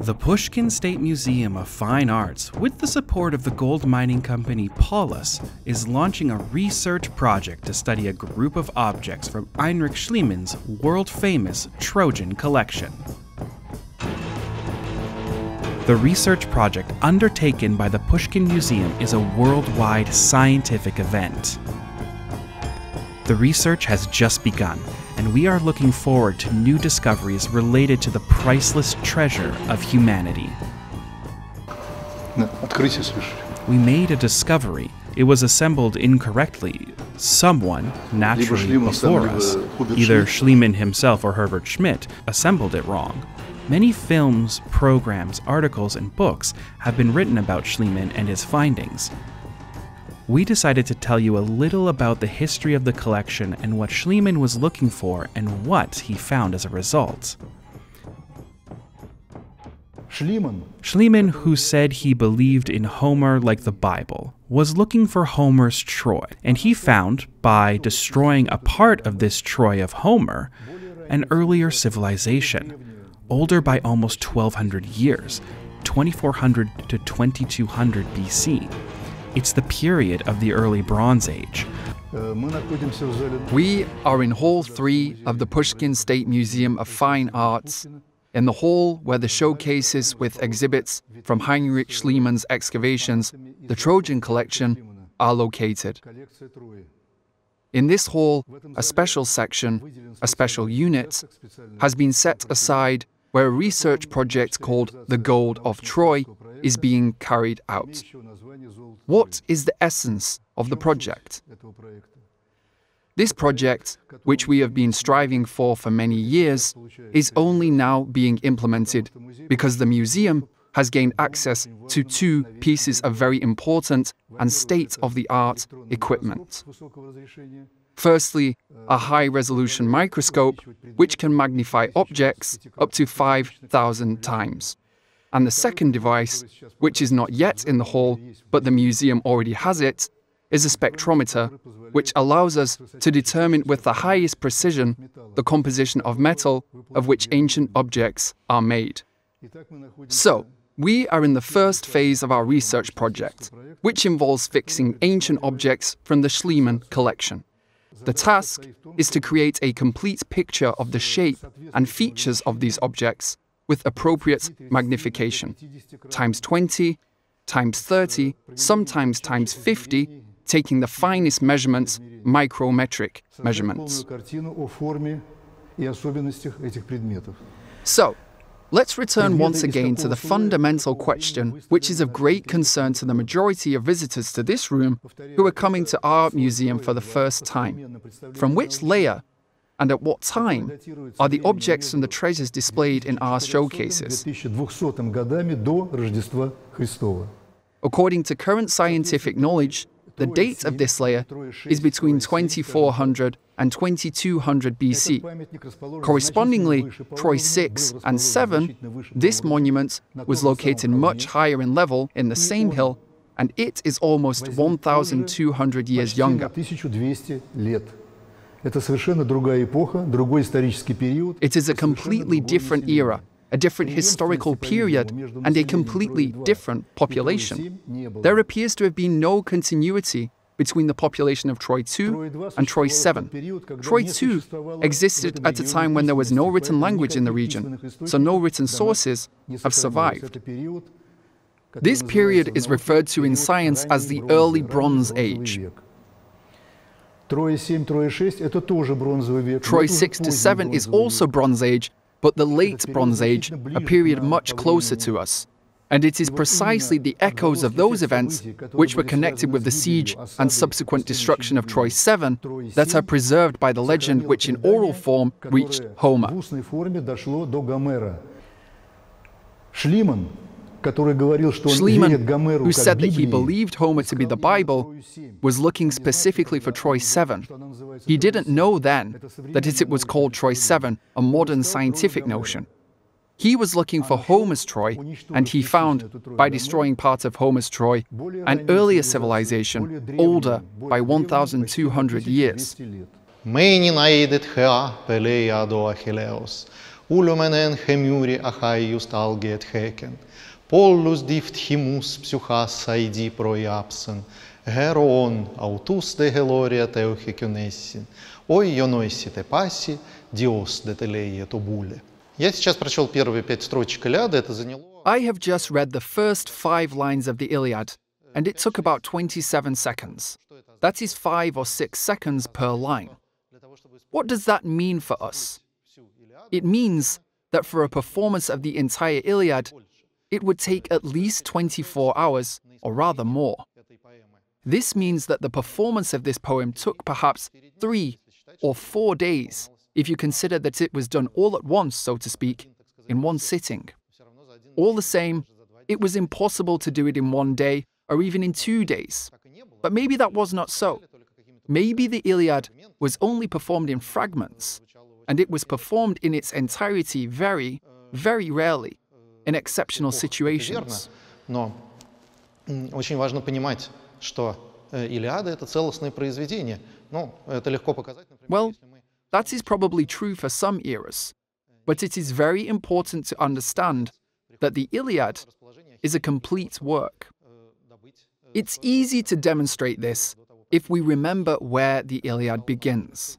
The Pushkin State Museum of Fine Arts, with the support of the gold mining company Polyus, is launching a research project to study a group of objects from Heinrich Schliemann's world famous Trojan collection. The research project undertaken by the Pushkin Museum is a worldwide scientific event. The research has just begun, and we are looking forward to new discoveries related to the priceless treasure of humanity. We made a discovery. It was assembled incorrectly. Someone, naturally before us, either Schliemann himself or Hubert Schmidt, assembled it wrong. Many films, programs, articles, and books have been written about Schliemann and his findings we decided to tell you a little about the history of the collection and what Schliemann was looking for and what he found as a result. Schliemann, Schliemann, who said he believed in Homer like the Bible, was looking for Homer's Troy, and he found, by destroying a part of this Troy of Homer, an earlier civilization, older by almost 1200 years, 2400 to 2200 BC. It's the period of the early Bronze Age. We are in Hall 3 of the Pushkin State Museum of Fine Arts, in the hall where the showcases with exhibits from Heinrich Schliemann's excavations, the Trojan collection, are located. In this hall, a special section, a special unit, has been set aside where a research project called The Gold of Troy is being carried out. What is the essence of the project? This project, which we have been striving for for many years, is only now being implemented because the museum has gained access to two pieces of very important and state of the art equipment. Firstly, a high resolution microscope which can magnify objects up to 5,000 times. And the second device, which is not yet in the hall, but the museum already has it, is a spectrometer, which allows us to determine with the highest precision the composition of metal of which ancient objects are made. So, we are in the first phase of our research project, which involves fixing ancient objects from the Schliemann collection. The task is to create a complete picture of the shape and features of these objects with appropriate magnification, times 20, times 30, sometimes times 50, taking the finest measurements, micrometric measurements. So, let's return once again to the fundamental question, which is of great concern to the majority of visitors to this room who are coming to our museum for the first time. From which layer and at what time are the objects and the treasures displayed in our showcases? According to current scientific knowledge, the date of this layer is between 2400 and 2200 BC. Correspondingly, Troy 6 and 7, this monument was located much higher in level in the same hill, and it is almost 1200 years younger. It is a completely different era, a different historical period, and a completely different population. There appears to have been no continuity between the population of Troy II and Troy VII. Troy II existed at a time when there was no written language in the region, so no written sources have survived. This period is referred to in science as the Early Bronze Age. Troy 6 to 7 is also Bronze Age, but the Late Bronze Age, a period much closer to us. And it is precisely the echoes of those events, which were connected with the siege and subsequent destruction of Troy 7, that are preserved by the legend which in oral form reached Homer. Schliemann, Schliemann, who said that he believed Homer to be the Bible, was looking specifically for Troy 7. He didn't know then that it was called Troy 7, a modern scientific notion. He was looking for Homer's Troy, and he found, by destroying parts of Homer's Troy, an earlier civilization, older by 1,200 years. Улюменен хемюри ахайюс талгет хекен. Pollus dift himus psychas aidi proiapsen. Героон аутус де гелория теохикюнесsin. Ой, йонойси те паси, диос де телея тубуле. Я сейчас прочел первые пять строчек Илиады, это заняло... I have just read the first five lines of the Iliad, and it took about 27 seconds. That is five or six seconds per line. What does that mean for us? It means that for a performance of the entire Iliad, it would take at least 24 hours, or rather more. This means that the performance of this poem took perhaps three or four days, if you consider that it was done all at once, so to speak, in one sitting. All the same, it was impossible to do it in one day or even in two days. But maybe that was not so. Maybe the Iliad was only performed in fragments, and it was performed in its entirety very, very rarely, in exceptional situations. Но очень важно понимать, что Илиада — это целостное произведение. Ну, это легко показать, Well, that is probably true for some eras, but it is very important to understand that the Iliad is a complete work. It's easy to demonstrate this if we remember where the Iliad begins.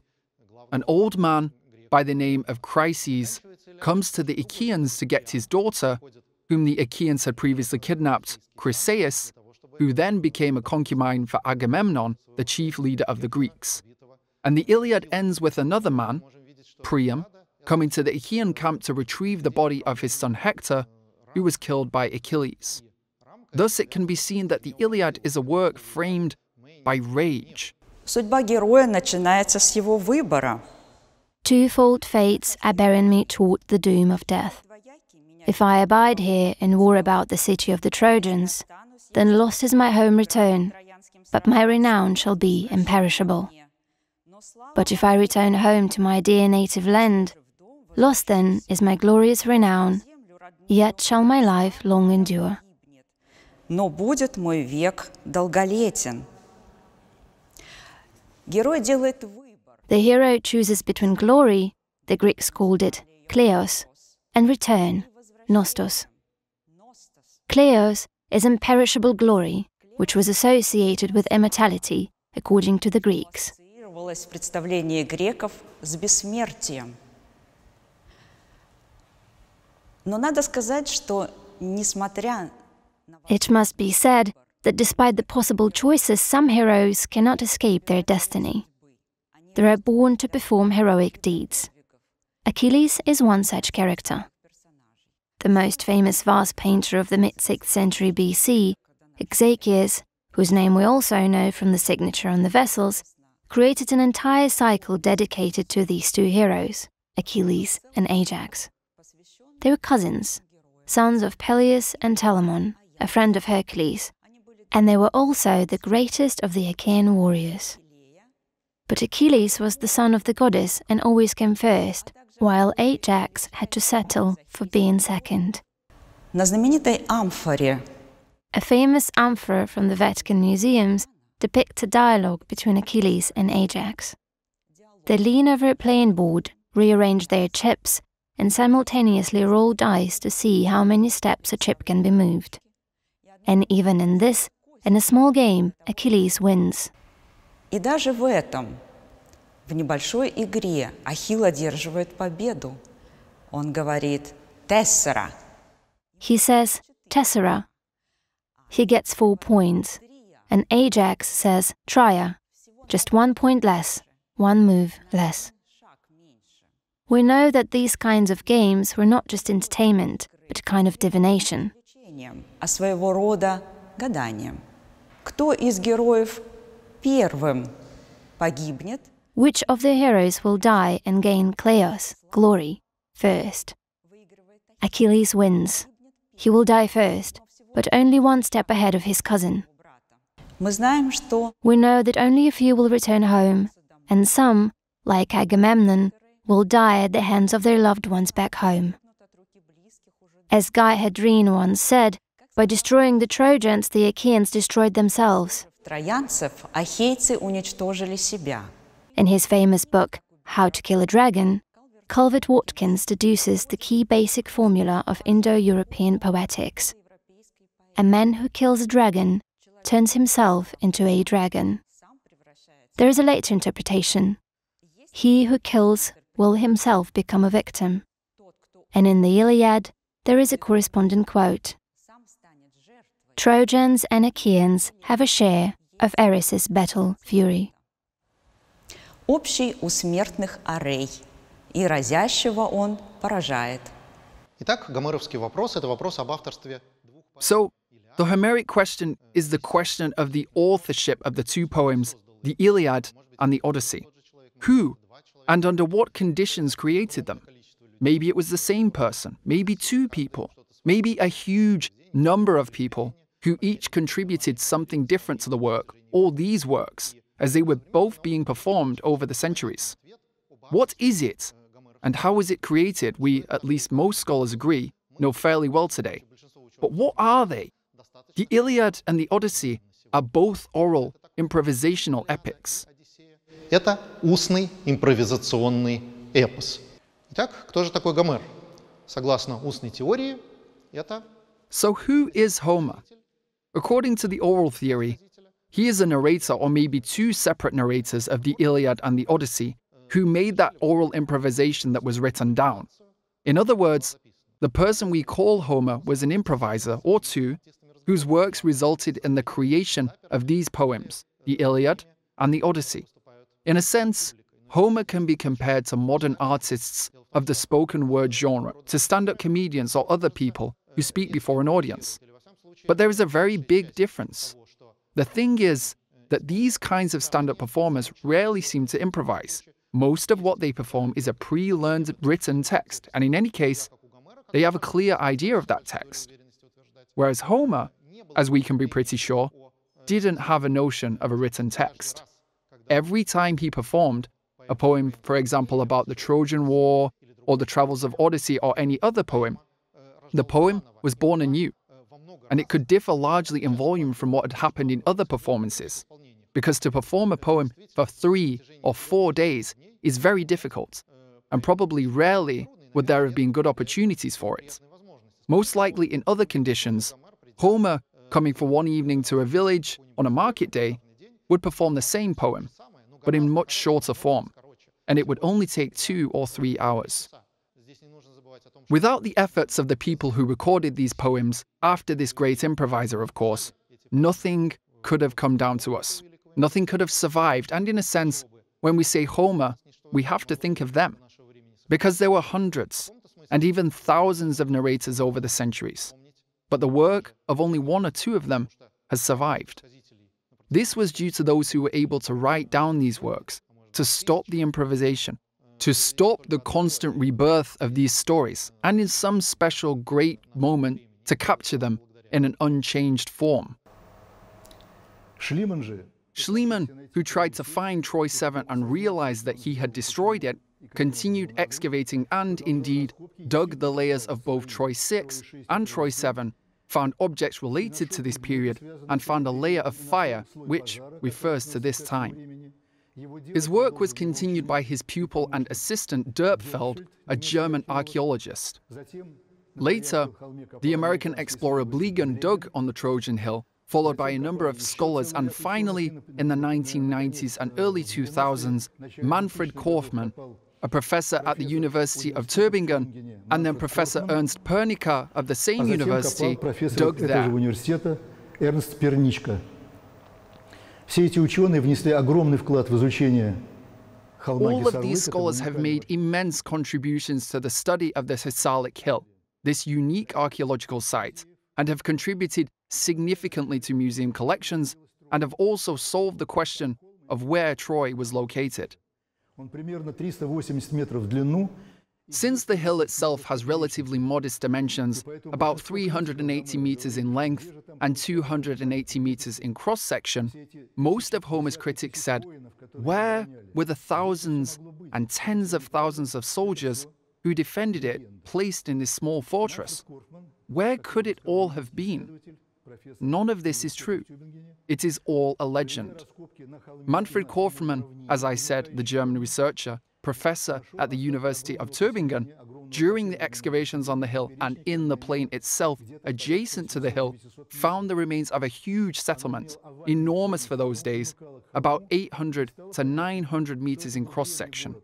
An old man by the name of Chryses comes to the Achaeans to get his daughter, whom the Achaeans had previously kidnapped, Chryseis, who then became a concubine for Agamemnon, the chief leader of the Greeks. And the Iliad ends with another man, Priam, coming to the Achaean camp to retrieve the body of his son Hector, who was killed by Achilles. Thus, it can be seen that the Iliad is a work framed by rage. Судьба героя начинается с его выбора. Twofold fates are bearing me toward the doom of death. If I abide here and war about the city of the Trojans, then lost is my home return, but my renown shall be imperishable. But if I return home to my dear native land, lost then is my glorious renown, yet shall my life long endure. Но будет мой век долголетен. Герой делает выбор. the hero chooses between glory, the Greeks called it kleos, and return, nostos. Kleos is imperishable glory, which was associated with immortality, according to the Greeks. It must be said that despite the possible choices, some heroes cannot escape their destiny. They are born to perform heroic deeds. Achilles is one such character. The most famous vase painter of the mid 6th century BC, Exekias, whose name we also know from the signature on the vessels, created an entire cycle dedicated to these two heroes, Achilles and Ajax. They were cousins, sons of Peleus and Telamon, a friend of Hercules, and they were also the greatest of the Achaean warriors. But Achilles was the son of the goddess and always came first, while Ajax had to settle for being second. A famous amphora from the Vatican Museums depicts a dialogue between Achilles and Ajax. They lean over a playing board, rearrange their chips, and simultaneously roll dice to see how many steps a chip can be moved. And even in this, in a small game, Achilles wins. И даже в этом, в небольшой игре, Ахилл одерживает победу. Он говорит «Тессера». He says, Tessera. He gets four points, and Ajax says, Tria, just one point less, one move less. We know that these kinds of games were not just entertainment, but a kind of divination. А своего рода гаданием. Кто из героев первым погибнет, Which of the heroes will die and gain Kleos, glory, first? Achilles wins. He will die first, but only one step ahead of his cousin. мы знаем, что We know that only a few will return home, and some, like Agamemnon, will die at the hands of their loved ones back home. As Guy Hadrien once said, by destroying the Trojans, the Achaeans destroyed themselves. Троянцев ахейцы уничтожили себя. In his famous book, How to Kill a Dragon, Calvert Watkins deduces the key basic formula of Indo European poetics. A man who kills a dragon turns himself into a dragon. There is a later interpretation. He who kills will himself become a victim. And in the Iliad, there is a corresponding quote Trojans and Achaeans have a share of Ares' battle fury. Общий у смертных арей, и разящего он поражает. Итак, гомеровский вопрос – это вопрос об авторстве So, the Homeric question is the question of the authorship of the two poems, the Iliad and the Odyssey. Who and under what conditions created them? Maybe it was the same person, maybe two people, maybe a huge number of people who each contributed something different to the work, or these works, as they were both being performed over the centuries. What is it? And how was it created? We, at least most scholars agree, know fairly well today. But what are they? The Iliad and the Odyssey are both oral, improvisational epics. Это устный импровизационный эпос. Итак, кто же такой Гомер? Согласно устной теории, это So, who is Homer? According to the oral theory, he is a narrator or maybe two separate narrators of the Iliad and the Odyssey who made that oral improvisation that was written down. In other words, the person we call Homer was an improviser or two whose works resulted in the creation of these poems, the Iliad and the Odyssey. In a sense, Homer can be compared to modern artists of the spoken word genre, to stand up comedians or other people who speak before an audience. But there is a very big difference. The thing is that these kinds of stand up performers rarely seem to improvise. Most of what they perform is a pre learned written text, and in any case, they have a clear idea of that text. Whereas Homer, as we can be pretty sure, didn't have a notion of a written text. Every time he performed, a poem, for example, about the Trojan War, or the travels of Odyssey, or any other poem, the poem was born anew and it could differ largely in volume from what had happened in other performances, because to perform a poem for three or four days is very difficult, and probably rarely would there have been good opportunities for it. Most likely, in other conditions, Homer, coming for one evening to a village on a market day, would perform the same poem, but in much shorter form, and it would only take two or three hours. Without the efforts of the people who recorded these poems, after this great improviser, of course, nothing could have come down to us. Nothing could have survived, and in a sense, when we say Homer, we have to think of them. Because there were hundreds, and even thousands of narrators over the centuries. But the work of only one or two of them has survived. This was due to those who were able to write down these works, to stop the improvisation, to stop the constant rebirth of these stories, and in some special great moment to capture them in an unchanged form. Schliemann, who tried to find Troy 7 and realized that he had destroyed it, continued excavating and, indeed, dug the layers of both Troy 6 and Troy 7, found objects related to this period, and found a layer of fire which refers to this time. His work was continued by his pupil and assistant Dörpfeld, a German archaeologist. Later, the American explorer Blegen dug on the Trojan Hill, followed by a number of scholars, and finally, in the 1990s and early 2000s, Manfred Korfmann, a professor at the University of Tübingen, and then Professor Ernst Pernicka of the same university, dug there. Все эти ученые внесли огромный вклад в изучение All of these scholars have made immense contributions to the study of the Hisarlik Hill, this unique archaeological site, and have contributed significantly to museum collections and have also solved the question of where Troy was located. Он примерно 380 метров в длину since the hill itself has relatively modest dimensions, about 380 meters in length and 280 meters in cross section, most of Homer's critics said, Where were the thousands and tens of thousands of soldiers who defended it placed in this small fortress? Where could it all have been? None of this is true. It is all a legend. Manfred Korfmann, as I said, the German researcher, professor at the University of Tübingen, during the excavations on the hill and in the plain itself adjacent to the hill, found the remains of a huge settlement, enormous for those days, about 800 to 900 meters in cross section.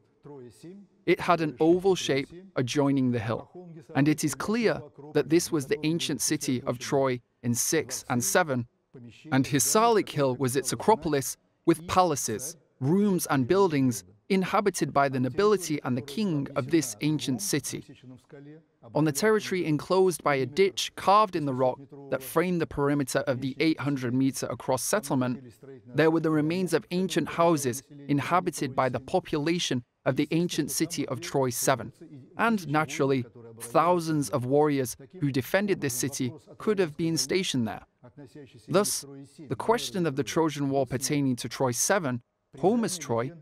It had an oval shape adjoining the hill, and it is clear that this was the ancient city of Troy in 6 and 7, and Hisarlik Hill was its acropolis with palaces, rooms, and buildings inhabited by the nobility and the king of this ancient city. On the territory enclosed by a ditch carved in the rock that framed the perimeter of the 800 meter across settlement, there were the remains of ancient houses inhabited by the population of the ancient city of Troy 7. And naturally, thousands of warriors who defended this city could have been stationed there. Thus, the question of the Trojan War pertaining to Troy 7 Homer's Troy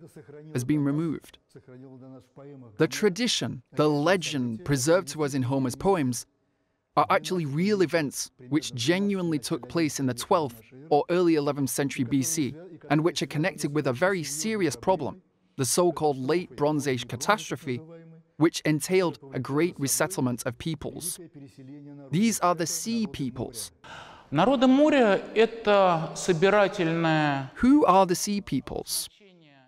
has been removed. The tradition, the legend preserved to us in Homer's poems are actually real events which genuinely took place in the 12th or early 11th century BC and which are connected with a very serious problem, the so called Late Bronze Age catastrophe, which entailed a great resettlement of peoples. These are the sea peoples. Народы моря — это собирательное... Who are the sea peoples?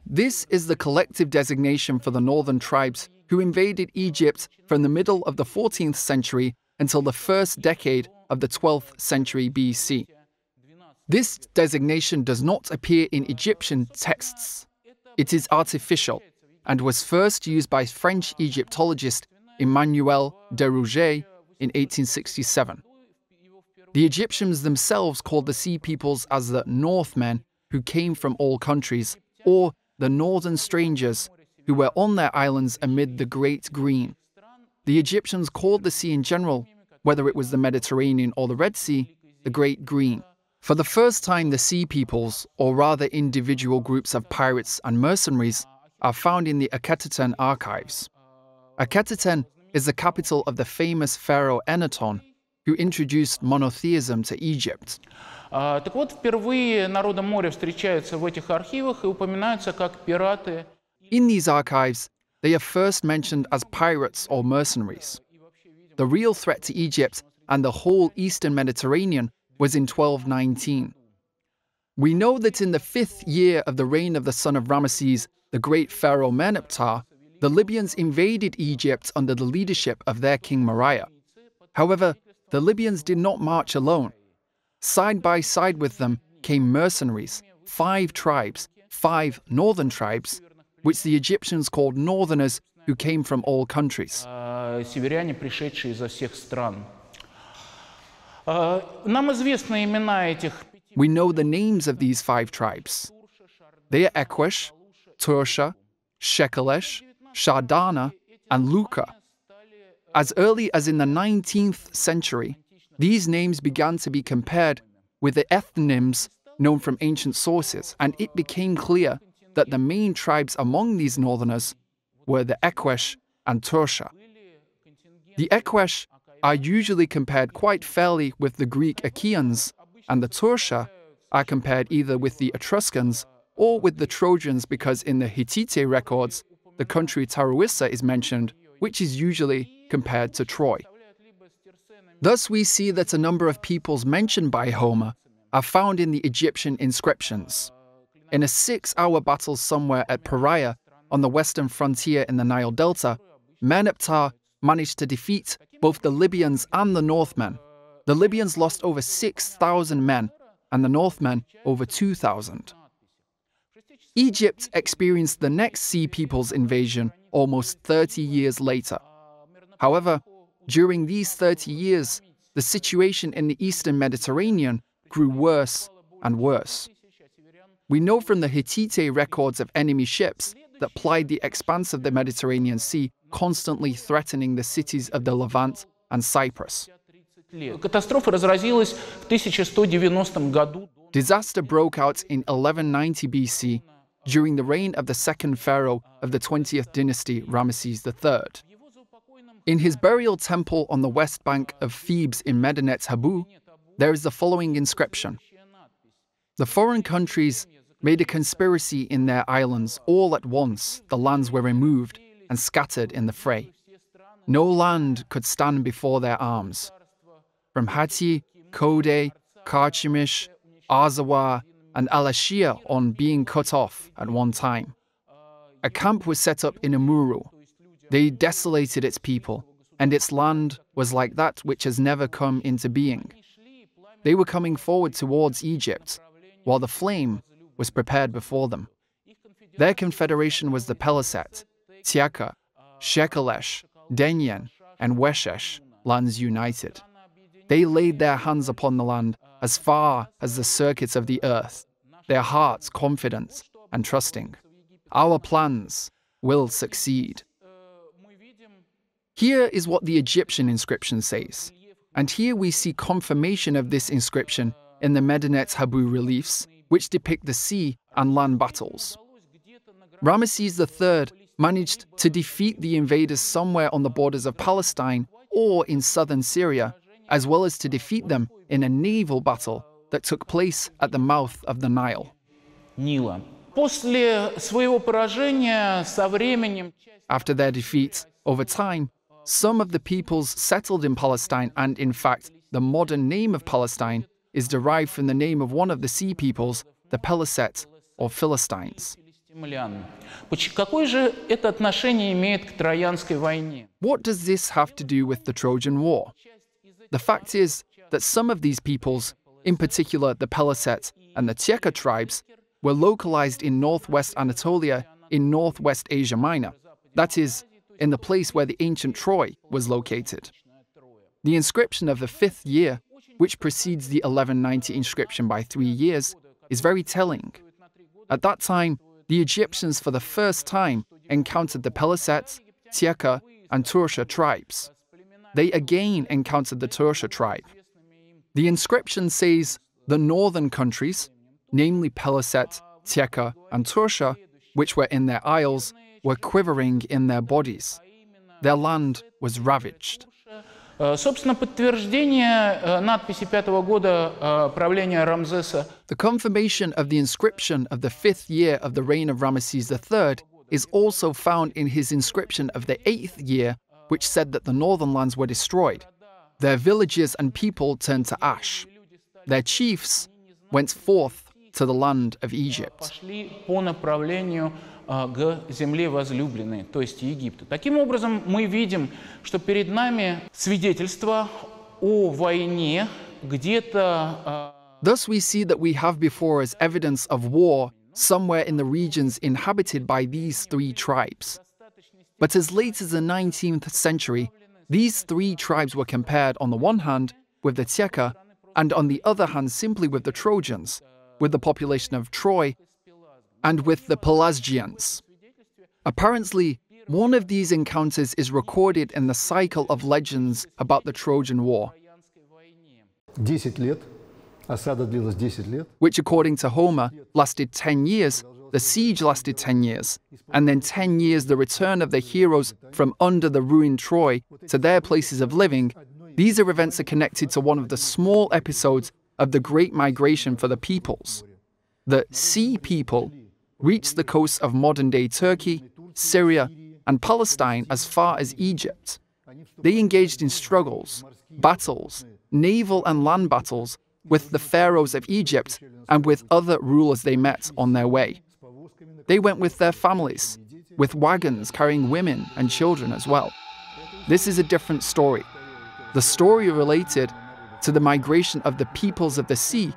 This is the collective designation for the northern tribes who invaded Egypt from the middle of the 14th century until the first decade of the 12th century BC. This designation does not appear in Egyptian texts. It is artificial and was first used by French Egyptologist Emmanuel de Rougé in 1867. The Egyptians themselves called the sea peoples as the Northmen who came from all countries, or the northern strangers who were on their islands amid the Great Green. The Egyptians called the sea in general, whether it was the Mediterranean or the Red Sea, the Great Green. For the first time, the sea peoples, or rather individual groups of pirates and mercenaries, are found in the Akhetaten archives. Akhetaten is the capital of the famous pharaoh Akhenaten, who introduced monotheism to Egypt. Так вот, впервые народы моря встречаются в этих архивах и упоминаются как пираты. In these archives, they are first mentioned as pirates or mercenaries. The real threat to Egypt and the whole eastern Mediterranean was in 1219. We know that in the fifth year of the reign of the son of Ramesses, the great pharaoh Merneptah, the Libyans invaded Egypt under the leadership of their king Moriah. However, the Libyans did not march alone. Side by side with them came mercenaries, five tribes, five northern tribes, which the Egyptians called northerners who came from all countries. We know the names of these five tribes. They are Ekwesh, Tursha, Shekelesh, Shardana, and Luka. As early as in the 19th century, these names began to be compared with the ethnonyms known from ancient sources, and it became clear that the main tribes among these northerners were the Ekwesh and Tursha. The Ekwesh are usually compared quite fairly with the Greek Achaeans, and the Tursha are compared either with the Etruscans or with the Trojans because in the Hittite records, the country Taruissa is mentioned, which is usually compared to Troy. Thus, we see that a number of peoples mentioned by Homer are found in the Egyptian inscriptions. In a six hour battle somewhere at Perea on the western frontier in the Nile Delta, Merneptah managed to defeat both the Libyans and the Northmen. The Libyans lost over 6,000 men, and the Northmen over 2,000. Egypt experienced the next Sea Peoples invasion almost 30 years later. However, during these 30 years, the situation in the eastern Mediterranean grew worse and worse. We know from the Hittite records of enemy ships that plied the expanse of the Mediterranean Sea, constantly threatening the cities of the Levant and Cyprus. Disaster broke out in 1190 BC during the reign of the second pharaoh of the 20th dynasty, Ramesses III. In his burial temple on the west bank of Thebes in Medinet Habu, there is the following inscription The foreign countries made a conspiracy in their islands all at once, the lands were removed and scattered in the fray. No land could stand before their arms. From Hati, Kode, Karchemish, Azawa, and Alashia on being cut off at one time. A camp was set up in Amuru. They desolated its people, and its land was like that which has never come into being. They were coming forward towards Egypt, while the flame was prepared before them. Their confederation was the Peliset, Tiaka, Shekelesh, Denyen, and Weshesh, lands united. They laid their hands upon the land as far as the circuits of the earth, their hearts confident and trusting. Our plans will succeed. Here is what the Egyptian inscription says, and here we see confirmation of this inscription in the Medinet Habu reliefs, which depict the sea and land battles. Ramesses III managed to defeat the invaders somewhere on the borders of Palestine or in southern Syria, as well as to defeat them in a naval battle that took place at the mouth of the Nile. After their defeat, over time, some of the peoples settled in Palestine, and in fact, the modern name of Palestine is derived from the name of one of the sea peoples, the Peliset or Philistines. What does this have to do with the Trojan War? The fact is that some of these peoples, in particular the Peliset and the Tieka tribes, were localized in northwest Anatolia in northwest Asia Minor, that is, in the place where the ancient Troy was located. The inscription of the fifth year, which precedes the 1190 inscription by three years, is very telling. At that time, the Egyptians for the first time encountered the Peliset, Tieka, and Tursha tribes. They again encountered the Tursha tribe. The inscription says the northern countries, namely Peliset, Tieka, and Tursha, which were in their isles, were quivering in their bodies. Their land was ravaged. The confirmation of the inscription of the fifth year of the reign of Ramesses III is also found in his inscription of the eighth year, which said that the northern lands were destroyed. Their villages and people turned to ash. Their chiefs went forth to the land of Egypt. к земле возлюбленной, то есть Египту. Таким образом, мы видим, что перед нами свидетельство о войне где-то... Thus we see that we have before us evidence of war somewhere in the regions inhabited by these three tribes. But as late as the 19th century, these three tribes were compared on the one hand with the Tieka, and on the other hand simply with the Trojans, with the population of Troy and with the Pelasgians. Apparently, one of these encounters is recorded in the cycle of legends about the Trojan War. Which, according to Homer, lasted 10 years, the siege lasted 10 years, and then 10 years the return of the heroes from under the ruined Troy to their places of living. These are events are connected to one of the small episodes of the Great Migration for the peoples. The Sea People reached the coasts of modern day Turkey, Syria, and Palestine as far as Egypt. They engaged in struggles, battles, naval and land battles with the pharaohs of Egypt and with other rulers they met on their way. They went with their families, with wagons carrying women and children as well. This is a different story. The story related to the migration of the peoples of the sea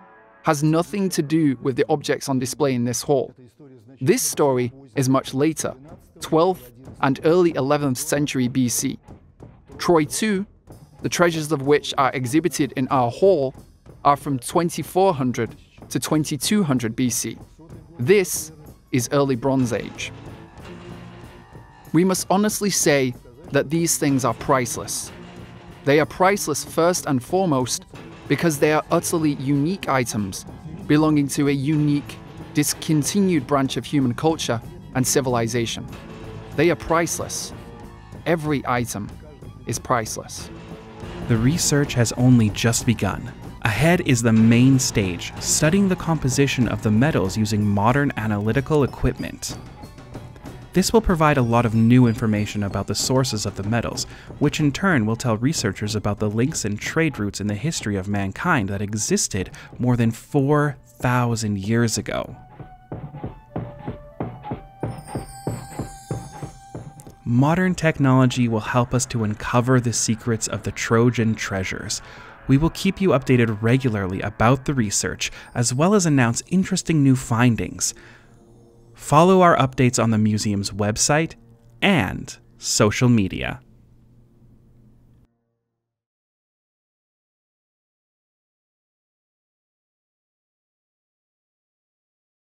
has nothing to do with the objects on display in this hall. This story is much later, 12th and early 11th century BC. Troy II, the treasures of which are exhibited in our hall, are from 2400 to 2200 BC. This is early Bronze Age. We must honestly say that these things are priceless. They are priceless first and foremost because they are utterly unique items belonging to a unique, discontinued branch of human culture and civilization. They are priceless. Every item is priceless. The research has only just begun. Ahead is the main stage, studying the composition of the metals using modern analytical equipment. This will provide a lot of new information about the sources of the metals, which in turn will tell researchers about the links and trade routes in the history of mankind that existed more than 4,000 years ago. Modern technology will help us to uncover the secrets of the Trojan treasures. We will keep you updated regularly about the research, as well as announce interesting new findings. Follow our updates on the museum's website and social media.